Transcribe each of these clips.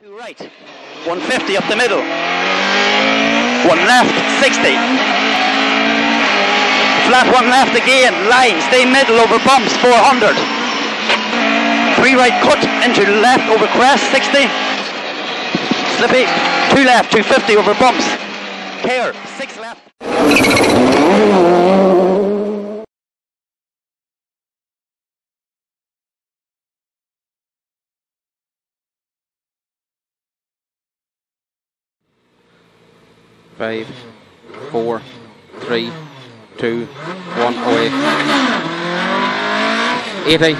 Two right, 150 up the middle. One left, 60. Flat one left again, line, stay middle over bumps, 400. Three right cut into left over crest, 60. Slippy, two left, 250 over bumps. Care, six left. Five, four, three, two, one, away. 80.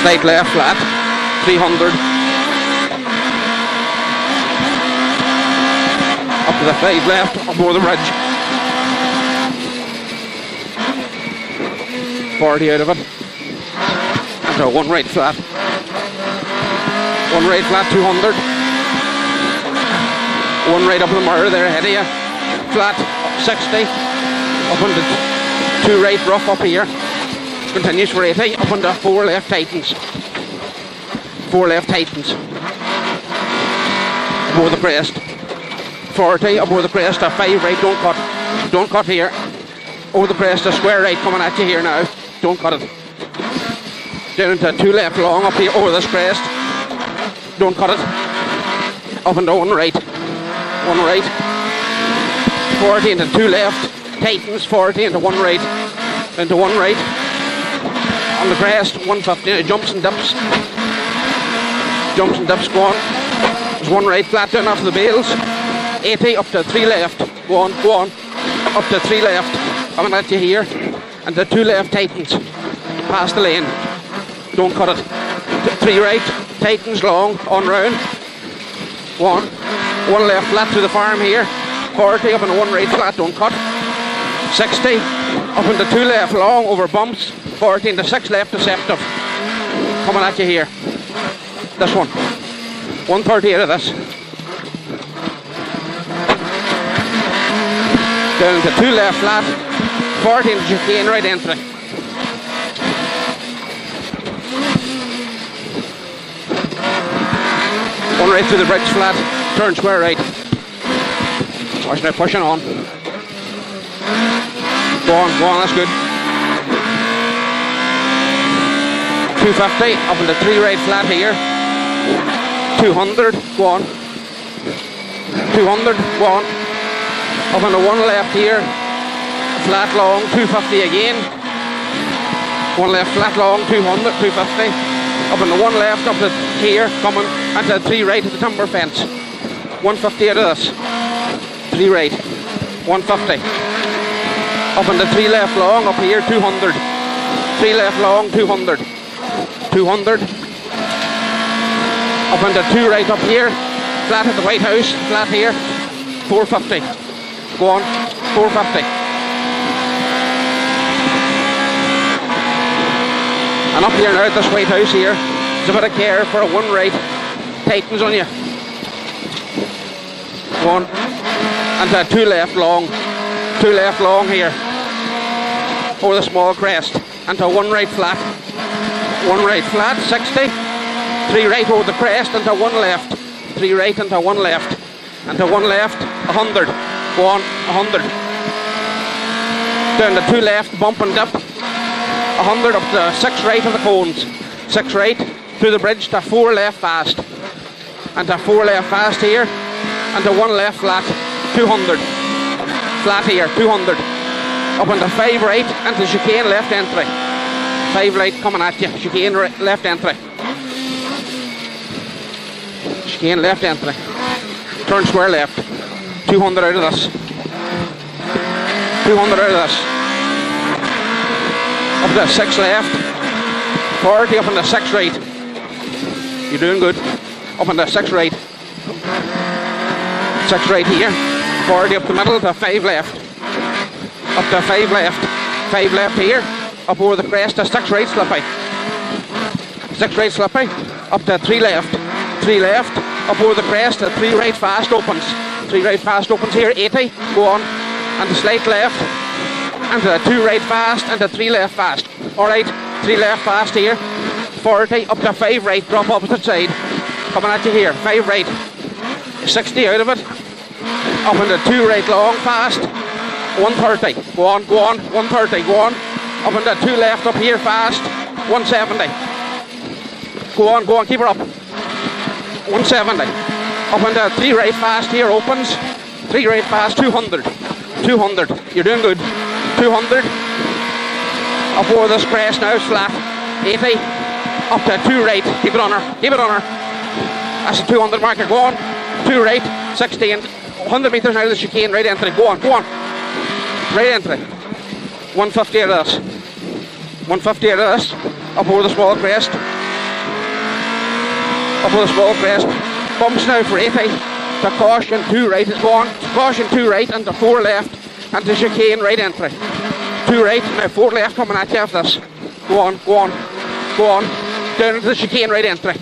Slight left flat, 300. Up to the five left, up over the ridge. 40 out of it. And so one right flat. One right flat, 200. One right up in the mirror there ahead of you. Flat, 60. Up into two right rough up here. Continues for 80. Up into four left tightens. Four left tightens. Over the crest. 40 up over the crest. A five right. Don't cut. Don't cut here. Over the crest. A square right coming at you here now. Don't cut it. Down into two left long up here over this crest. Don't cut it. Up into one right one right, 40 into two left, Titans 40 into one right, into one right, on the crest, 150, it jumps and dips, jumps and dips, go on, there's one right, flat down off the bales, 80 up to three left, go on, go on, up to three left, coming at you here, and the two left Titans. past the lane, don't cut it, three right, Titans long, on round, one, one left flat to the farm here. 40 up in one right flat, don't cut. 60 up into two left long over bumps. 40 into six left deceptive. Coming at you here. This one. 130 out of this. Down to two left flat. 40 into chicane right entry. One right through the bridge flat turn square right. Watch now, pushing on. Go on, go on, that's good. 250, up into three right flat here. 200, go on. 200, go on. Up into one left here. Flat long, 250 again. One left flat long, 200, 250 up in the one left, up to here, coming, and to three right at the timber fence. 150 out of this. Three right. 150. Up into three left long, up here, 200. Three left long, 200. 200. Up into two right up here. Flat at the White House, flat here. 450. Go on. 450. And up here now at this White House here, there's a bit of care for a one right. Tightens on you. One. And uh, two left long. Two left long here. Over the small crest. And to one right flat. One right flat, 60. Three right over the crest and to one left. Three right and to one left. And to one left, 100. Go on, 100. Down to two left, bump and dip. 100 up to six right of the cones. Six right through the bridge to four left fast. And to four left fast here. And to one left flat. 200. Flat here, 200. Up into five right and to chicane left entry. Five right coming at you. Chicane right, left entry. Chicane left entry. Turn square left. 200 out of this. 200 out of this up to six left, 40 up the six right. You're doing good. Up the six right. Six right here, 40 up the middle to five left. Up to five left, five left here, up over the crest to six right slippy. Six right slippy, up to three left, three left, up over the crest to three right fast opens. Three right fast opens here, 80, go on, and the slight left, and to two right fast and the three left fast. All right, three left fast here. 40 up to five right, drop opposite side. Coming at you here. Five right. 60 out of it. Up into two right long fast. 130. Go on, go on. 130. Go on. Up into two left up here fast. 170. Go on, go on. Keep her up. 170. Up into three right fast here. Opens. Three right fast. 200. 200. You're doing good. 200. Up over this crest now. Flat. 80. Up to two right. Keep it on her. Keep it on her. That's a 200 marker. Go on. Two right. 60 and 100 metres now of the chicane. Right entry. Go on. Go on. Right entry. 150 out of this. 150 out of this. Up over the small crest. Up over the small crest. Bumps now for 80. To caution, two right. Go on. Caution, two right. And to four left. And to chicane, right entry. Two right. Now four left coming at you after this. Go on. Go on. Go on. Down into the chicane, right entry.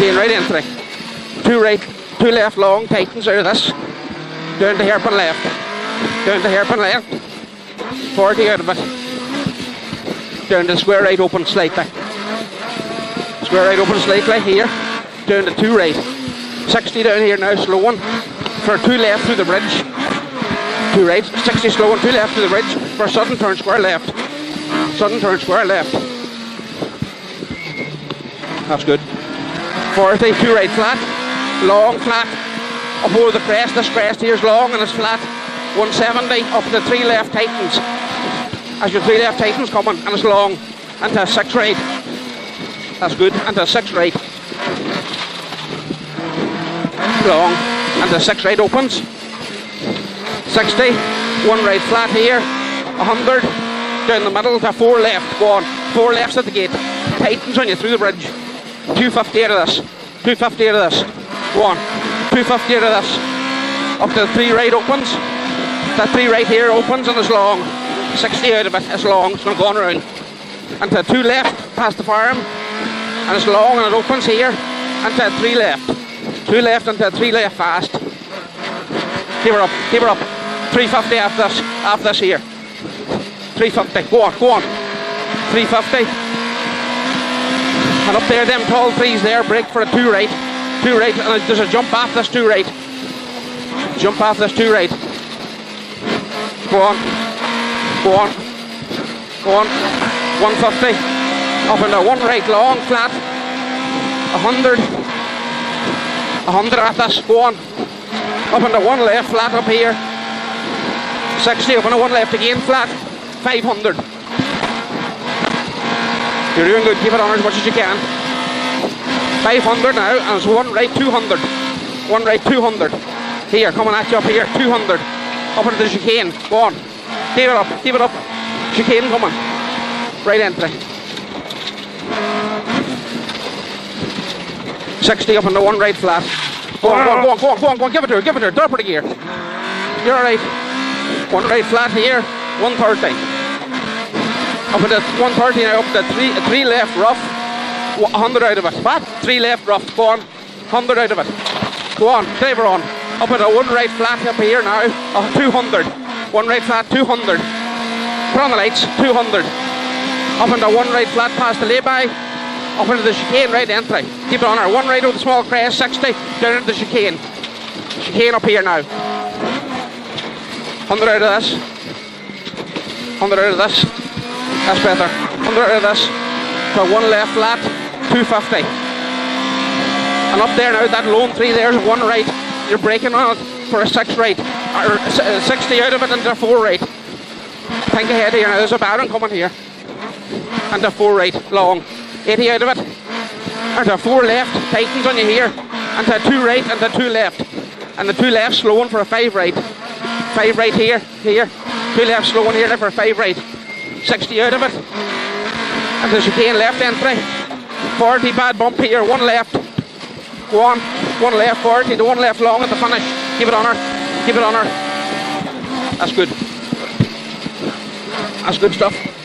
Chicane, right entry. Two right. Two left long. Tightens out of this. Down to hairpin left. Down to hairpin left. 40 out of it. Down to square right open slightly. Square right open slightly here. Down to two right. 60 down here now, slow one. For two left through the bridge. Two right. 60 slow one, two left through the bridge. For sudden turn square left. Sudden turn square left. That's good. 40, two right flat. Long flat. Up over the crest. This crest here is long and it's flat. 170 up to three left tightens. As your three left tightens coming and it's long. And to six right. That's good. And to six right. Long. And the six right opens. 60. One right flat here. 100. Down the middle to four left. Go on. Four lefts at the gate. Tightens on you through the bridge. 250 out of this. 250 out of this. Go on. 250 out of this. Up to the three right opens. That three right here opens and is long. 60 out of it. It's long. It's not going around. And to two left past the farm. And it's long and it opens here. And to three left. Two left and to three left fast. Keep her up. Keep her up. 350 after this. After this here. 350. Go on. Go on. 350. Up there, them tall trees there, brake for a two right. Two right, and there's a jump off this two right. Jump off this two right. Go on. Go on. Go on. 150. Up into one right long, flat. 100. 100 at this. Go on. Up into one left, flat up here. 60. Up into one left again, flat. 500. You're doing good. Keep it on as much as you can. 500 now, uh, and it's one right 200. One right 200. Here, coming at you up here, 200. Up into the chicane. Go on. Keep it up, keep it up. Chicane coming. Right entry. 60 up into one right flat. Go on, go on, go on, go on, go on, go on. Give it to her, give it to her. Drop her the gear. You're alright. One right flat here, 130. Up into er 130 now, up er to three, three left rough. 100 out of it. What? Three left rough. Go on. 100 out of it. Go on. Driver on. Up at a one right flat up here now. Oh, 200. One right flat, 200. Put on the lights. 200. Up into er one right flat past the lay-by. Up into the chicane right entry. Keep it on her. One right over the small crest, 60. Down into the chicane. Chicane up here now. 100 out of this. 100 out of this. That's better. 100 out of this. For one left flat. 250. And up there now, that lone three there's one right. You're braking on it for a six right. Or uh, 60 out of it and a four right. Think ahead here now, there's a baron coming here. And a four right, long. 80 out of it. And a four left, tightens on you here. And a two right and a two left. And the two left slowing for a five right. Five right here, here. Two left slowing here for a five right. 60 out of it. And the chicane left entry. 40 bad bump here, one left. Go on, one left 40, the one left long at the finish. Keep it on her, keep it on her. That's good. That's good stuff.